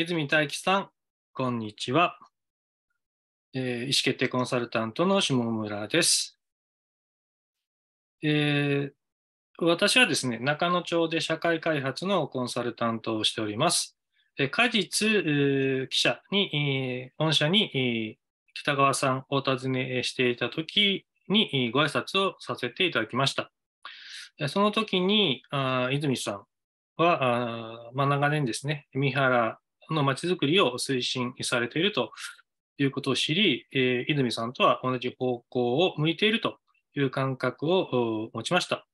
泉大樹さん、こんにちは。えー、意思決定コンサルタントの下村です。えー、私はですね、中野町で社会開発のコンサルタントをしております。えー、果実、記者に、御社に北川さんをお尋ねしていたときにご挨拶をさせていただきました。その時に、あ泉さんは、あまあ、長年ですね、三原のまちづくりを推進されているということを知り、えー、泉さんとは同じ方向を向いているという感覚を持ちました。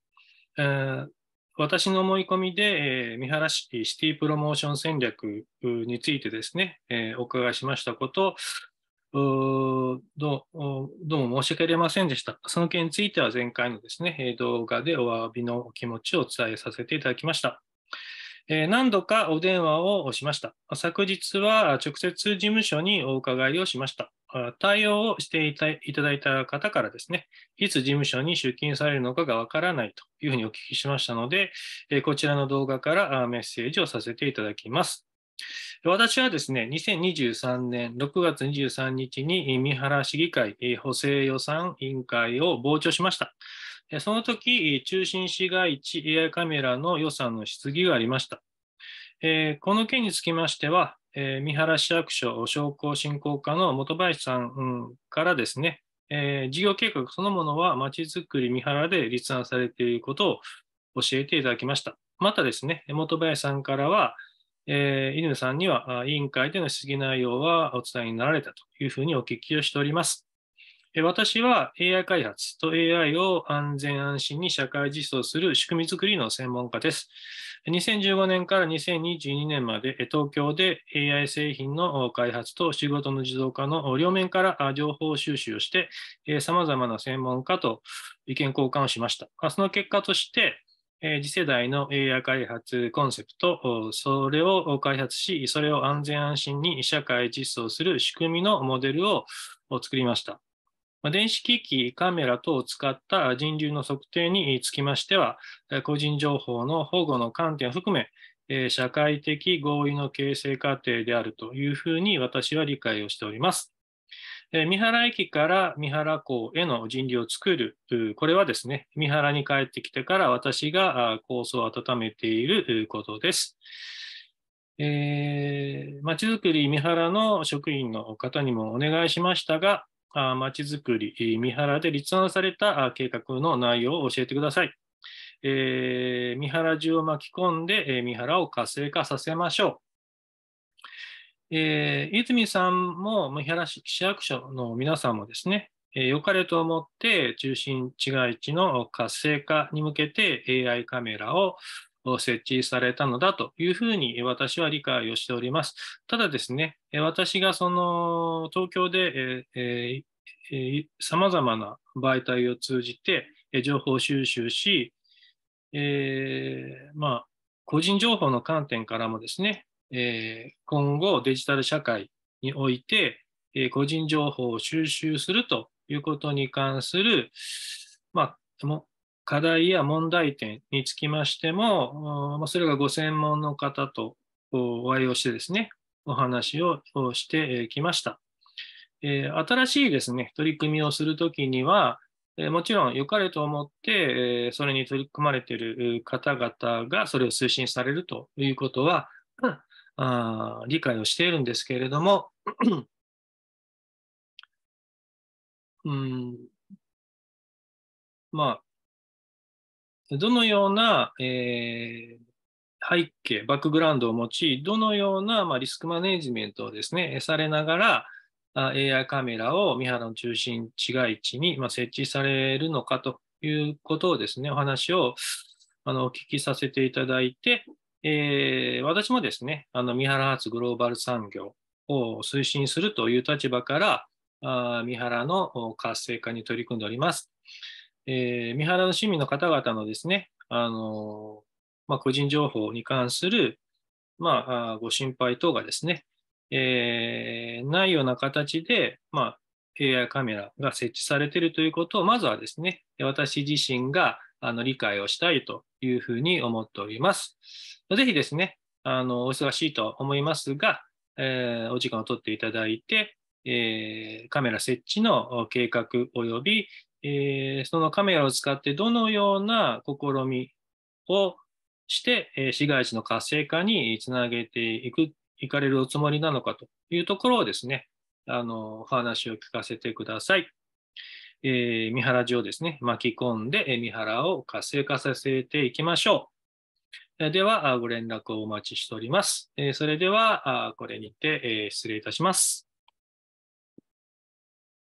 えー、私の思い込みで、えー、三原市シティプロモーション戦略についてですね、えー、お伺いしましたことどうどうも申し訳ありませんでした。その件については前回のですね、動画でお詫びのお気持ちをお伝えさせていただきました。何度かお電話をしました。昨日は直接事務所にお伺いをしました。対応をしていただいた方からですね、いつ事務所に出勤されるのかがわからないというふうにお聞きしましたので、こちらの動画からメッセージをさせていただきます。私はですね、2023年6月23日に三原市議会補正予算委員会を傍聴しました。その時、中心市街地 AI カメラの予算の質疑がありました。この件につきましては、三原市役所商工振興課の本林さんからですね、事業計画そのものはまちづくり三原で立案されていることを教えていただきました。またですね、本林さんからは、え、犬さんには委員会での質疑内容はお伝えになられたというふうにお聞きをしております。私は AI 開発と AI を安全安心に社会実装する仕組み作りの専門家です。2015年から2022年まで東京で AI 製品の開発と仕事の自動化の両面から情報収集をして様々な専門家と意見交換をしました。その結果として次世代の AI 開発コンセプト、それを開発し、それを安全安心に社会実装する仕組みのモデルを作りました。電子機器、カメラ等を使った人流の測定につきましては、個人情報の保護の観点を含め、社会的合意の形成過程であるというふうに私は理解をしております。三原駅から三原港への人流を作る。これはですね、三原に帰ってきてから私が構想を温めていることです。えー、まちづくり三原の職員の方にもお願いしましたが、まちづくり三原で立案された計画の内容を教えてください。えー、三原中を巻き込んでえ三原を活性化させましょう。えー、泉さんも三原市市役所の皆さんもですね、えー、良かれと思って中心市街地の活性化に向けて AI カメラをを設置されたのだというふうに私は理解をしております。ただですね、私がその東京で、えー、様々な媒体を通じて情報収集し、えー、まあ、個人情報の観点からもですね、え今後デジタル社会において、え個人情報を収集するということに関する、まあ、課題や問題点につきましても、それがご専門の方とお会いをしてですね、お話をしてきました。新しいですね、取り組みをするときには、もちろん良かれと思って、それに取り組まれている方々がそれを推進されるということは、あ理解をしているんですけれども、うん、まあ、どのような、えー、背景、バックグラウンドを用い、どのような、まあ、リスクマネジメントをですね、されながら、AI カメラを三原の中心市街地に、まあ、設置されるのかということをですね、お話をあのお聞きさせていただいて、えー、私もですね、あの、三原発グローバル産業を推進するという立場から、あ三原の活性化に取り組んでおります。えー、三原の市民の方々のですね、あのまあ、個人情報に関する、まあ、ご心配等がですね、えー、ないような形で、まあ、AI カメラが設置されているということを、まずはですね、私自身があの理解をしたいというふうに思っております。ぜひですね、あの、お忙しいと思いますが、えーお時間を取っていただいて、えーカメラ設置の計画及び、えーそのカメラを使ってどのような試みをして、えー市街地の活性化につなげていく、いかれるおつもりなのかというところをですね、あの、お話を聞かせてください。えー三原寺をですね、巻き込んで、えー三原を活性化させていきましょう。えーでは、ご連絡をお待ちしております。えーそれでは、あこれにて、えー失礼いたします。